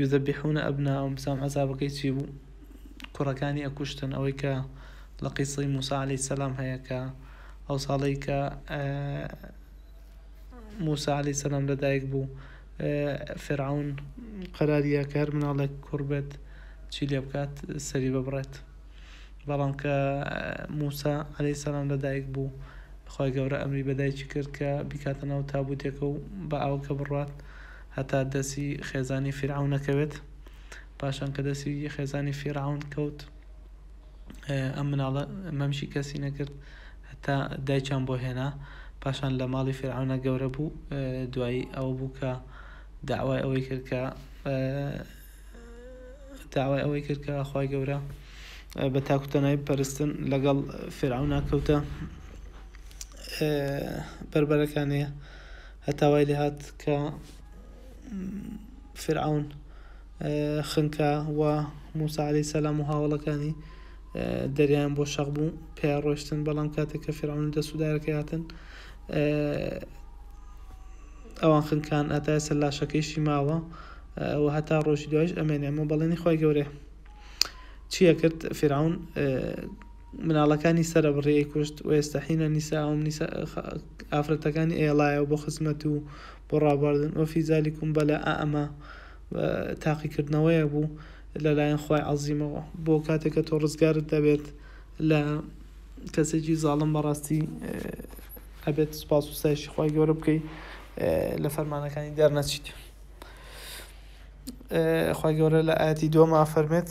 یوزەبیحونە ئەبناهم سام عەزابەکەی چی بوو کوڕەکانی ئەکوشتن ئەوەی کە لە قیسەی موسا علی سەلام هەیە کە ئەو ساڵەی کە موسا علی سەلام لەدایک بوو فرعون قەراریە کە هەر مناڵێک کوڕ بێت چی لێ بکات سەری ببڕێت بەڵام کە موسا علی سەلام لەدایک بوو خۆی گەورە ئەمری بەدایکی کرد کە بیکاتە ناو تابوتێکە و بە ئاوکە بڕات هەتا دەسی خێزانی فیرعەون نەکەوێت پاشان کە دەسی خێزانی فیرعەون کەوت ئەم مناڵە مەمشی کەسی نەکرد هەتا دایکیان بۆ هێنا پاشان لە ماڵی فیرعەونە گەورە بوو دوایی ئەوە بوو کە داوای ئەوەی کرد کە داوای ئەوەی کرد کە خی گەورە بە تاکوتەنای پەرستن لەگەڵ فێراو ناکەوتە بەربەرەکانەیە هەتا وای لێهات کە فرعون خنکا و موسا عەلەی سەلام و هاوڵەکانی دەریان بۆ شەق بوو پێ ڕۆشتن بەڵام کاتێک کە فرعون دە سوودارەکە هاتن ئەوان خنکان ئەتای سەر لاشەکەیشی ماوە و هەتا ڕۆژی دوایش ئەمێنێ ئەمە بەڵێنی خی گەورێ چیە کرد فرعون مناڵەکانی سەرە بڕی ئەیکوشت ویستحین نساءهم نساء ئافرەتەکانی ئەیەڵایەوە بۆ خزمەت و بۆ ڕابواردن وفی ذلکم بەلاء ئەمە تاقیکردنەوەیەک بوو لەلایەن خوای عەزیمەوە بۆ کاتێک کە تۆ ڕزگارت دەبێت لە کەسێکی زاڵم بەڕاستی ئەبێت سوپاس و ستایشی خوای گەورە بکەی لە فەرمانەکانی دەرنەچیت خوای گەورە لە ئاەتی دووەما فەرمێت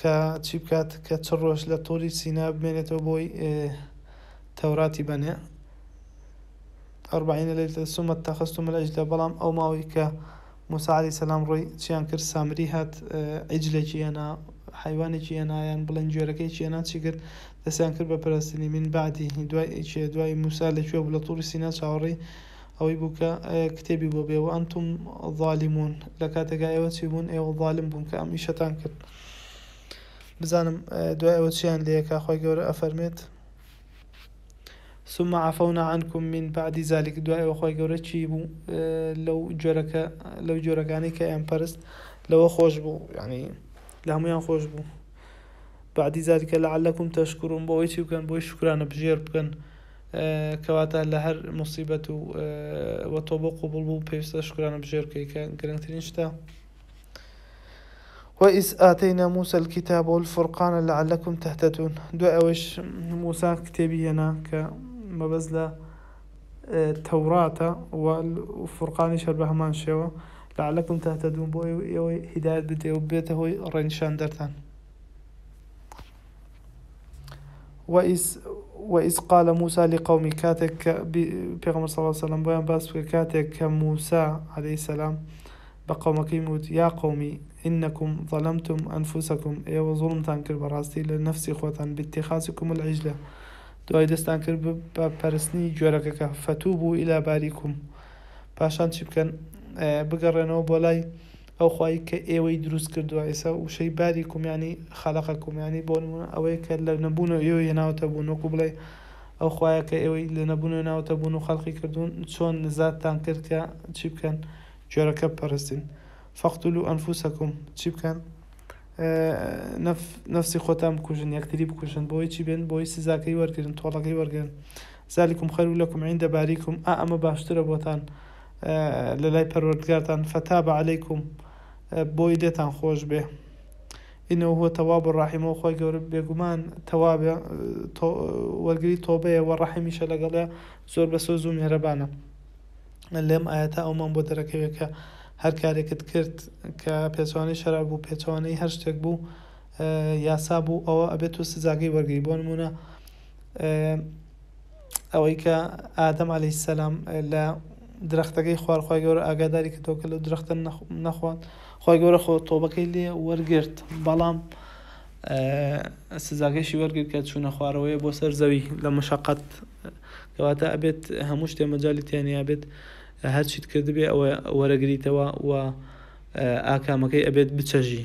کە چی بکات کە چ ڕۆژ لە تۆری سینا بمێنێتەوە بۆی تەوراتی بەنێ ئەربعینە لەیلە سومە تەخستم العجلە بەڵام ئەو ماوەی کە موسا علی سەلام ڕۆی چیان کرد سامری هات عجلێکی هێنا حیوانێکی هێنایان بڵێن گوێرەکەیکی هێنا چی کرد دەستیان کرد بە پەرستنی من بعدی دوای دوای موسا لەکوێ بوو لە توڕی سینا چاوەڕی ئەوەی بوو کە کتێبی بۆ بێ وانتم ظالمون لە کاتێکا ئێوە چی بوون ئێوە ظالم بوون کە ئەم ئیشەتان کرد بزانم دوای ئەوە چیان لەکە خۆی گەورە ئەفەرمێت ثم عفونا عنكم من بعد ذلك دوای ئەوە خۆی گەورە چی بوو لەو جۆرەکە لەو جۆرەکانی کە ئەم پەرست لەوە خۆش بوو یعنی لە هەمویان خۆش بوو بعدی ذلك لعلكم تشکرون بۆ ئەوی چی بکەن بۆی شکرانە بژێر بکەن کەواتە لە هەر موسیبەت و وە تۆبە و قوبوڵ بوو پێویستە شوکرانە بژێر بکەی کە گرنگترین شتە. وە ئیز ئاتەینا موسی الکتاب والفرقان لعلکم تهتدون دوای ئەوەیش موسی کتێبی هێنا کە مەبەست لە تەوراتە و فرقانیش هەر بە هەمان شێوە لعلکم تهتدون بۆ ئێوەی هیدایەت بدێ و بێتە هۆی ڕێنیشاندەرتان. وەئیز وەئیز قالە موسا لیقەومی کاتێک کە بی پێغەمبەر صلی اللە علیە وسلم بۆیان باس بکە کاتێک کە موسا علیە سلام بە قەومەکەی وت یا قەومی انکم ظلمتم انفسکم ئێوە زوڵمتان کرد بەڕاستی لە نەفسی خۆتان باتخاذکم العجلە دوای دەستان کرد بە پەرستنی گوێرەکەکە فتوبوا الی باریکم پاشان چی بکەن بگەڕێنەوە بۆ لای ئەو خوای کە ئێوەی دروست کردوە عیسا وشەی باریکوم یانی خلقکم یانی بۆ نمونە ئەوەی کە لە نەبونەوە ئێوەی هێناوەتە بوون وەکو بڵێی ئەو خوایە کە ئێوەی لە نەبونەوە هێناوەتە بوون و خەلقی کردون چۆن نزاتتان کرد کە چی بکەن گوێرەکە بپەرستین فاقتلو انفسکم چی بکەن نەف نەفسی خۆتان بکوژن یەکتری بکوژن بۆی چی بێن بۆی سزاکەی وەرگرن تۆڵەکەی وەرگرن ذلكم خير لكم عند باريكم ئا ئەمە باشترە بۆتان لە لای پەروەردگارتان فتاب علیکم بۆی لێتان خۆش بێ انه هو تواب الرحیم و خوای گەورە بێگومان تەوابە وەرگری تۆبەیە و ڕەحیمیشە لەگەڵە زۆر بە سۆز و مێرەبانە لەم ئاەتە ئەومان بۆ دەرەکەوێت کە هەر کارێکت کرد کە پێچوانەی شەرع بوو پێچوانەی هەر شتێک بوو یاسا بوو ئەوە ئەبێت و سزاگەی وەرگری بۆ نمونە ئەوەی کە ئادەم عەلەیهی سەلام لە درەختەکەی خوار خۆی گەورە ئاگاداری کردەوە کە لەو درەختە نەخوات خۆی گەورە خۆ تۆبەکەی لێ وەرگرت بەڵام سزاکەشی وەرگرت کە چوونە خوارەوەی بۆ سەر زەوی لە مشقەت کەواتە ئەبێت هەموو شتێ مەجای تیانیا بێت هەر چیت کردبێ ئەوە وەرەگریتەوە و ئاکامەکەی ئەبێت بچەژی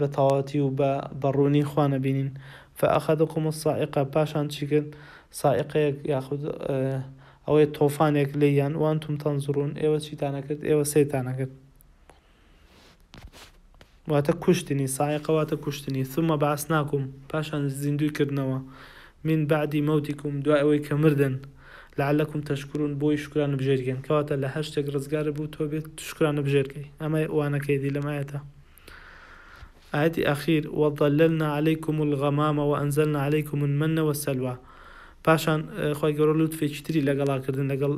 بە تەواوەتی و بە ڕوونی خوا نەبینین، فاخذکم الصاعقە، پاشان چی کرد؟ صاعقەیەک یاخود ئەوەی تۆفانێک لێیان، وانتم تنظرون، ئێوە چیتان نەکرد؟ ئێوە سەیرتان نەکرد؟ واتە کوشتنی، صاعقە واتە کوشتنی، ثم بعثناکم، پاشان زیندووی کردنەوە، من بعد موتکم، دوای ئەوەی کە مردن. لعلکم تشکرون بۆی شوکرانە بژێری کەن کەواتە لە هەر شتێک ڕزگارت بوو تۆ بێت شوکرانە بژێر کەی ئەمە وانەکەی دی لەم ئایەتە ئایەتی ئاخیر وظللنا علیکم الغمام وانزلنا علیکم المن والسلوى پاشان خۆی گەورە لوتفێکی تری لەگەڵا کردن لەگەڵ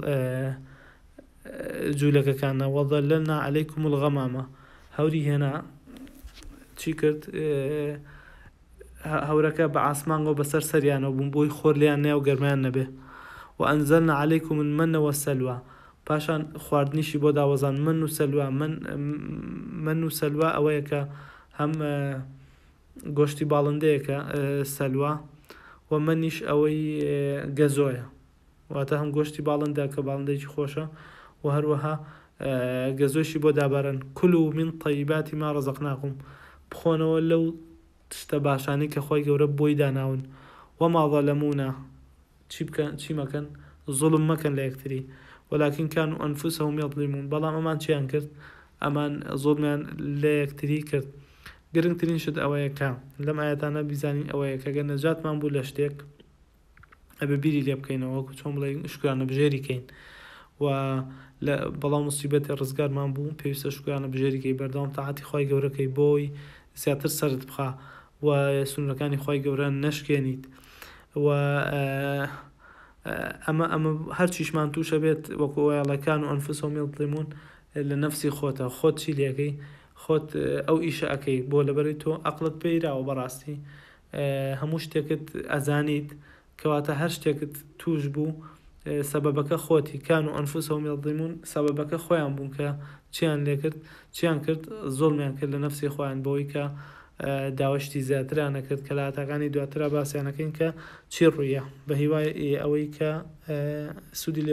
جوولەکەکانە وظللنا علیکم الغمامە هەوری هێنا چی کرد هەورەکە بە عاسمانگەو بە سەر سەریانەوە بوون بۆی خۆر لێیان نەیا و گەرمیان نەبێ و انزلنا علیکم المن والسلوی پاشان خواردنیشی بۆ داوەزاند من و سەلوا من من و سەلوا ئەوەیە کە هەم گۆشتی باڵندەیەکە سەلوا و منیش ئەوەی گەزۆیە واتە هەم گۆشتی باڵندە کە باڵندەیەکی خۆشە و هەروەها گەزۆشی بۆ دابارن کلو من طیباتی ما رزقناکم بخۆنەوە لەو تشتە باشانی کە خۆی گەورە بۆی داناون وما ظلمونا چی بکەن چی مەکەن ظلم مەکەن لە یەکتری ولكن كانوا انفسهم يظلمون بەڵام ئەمان چیان کرد ئەمان ظلمیان لە یەکتری کرد گرنگترین شت ئەوەیە کە لەم ئاەتانە بیزانین ئەوەیە کە گە نەجاتمان بوو لە شتێک ئەبێ بیری لێ بکەینەوە وەکو چۆن بڵێ شکرانە بژێری کەین و لە بەڵام مصیبەتی ڕزگارمان بوو پێویستە شکرانە بژێریکەی بەردەوام تاعاتی خی گەورەکەی بۆی زیاتر سرد بخە و سنورەکانی خی گەورە نەشکێنیت و ئەمە ئەمە هەرچیشمان تووشە بێت وەکو ئەڵەکان و ئەنفس و میڵڵیمون لە نەفسی خۆتە خۆت چی لەکەی خۆت ئەو ئیشە ئەەکەی بۆ لەبەری تۆ ئەقلت پێیراوە بەڕاستی هەموو شتێکت ئەزانیت کەواتە هەر شتێکت توش بوو سەبەبەکە خۆتی کان و ئەنفوسەهم یەظلیمون سەبەبەکە خۆیان بوون کە چیان لێکرد چیان کرد زوڵمیان کرد لە نەفسی خۆیان بەوەی کە داوای شتی زیاترا نەکرد کە لە ئاتاکانی دواترا باسیانەکەین کە چی ڕوویە بە هیوای ئەوەی کە سوودی لێ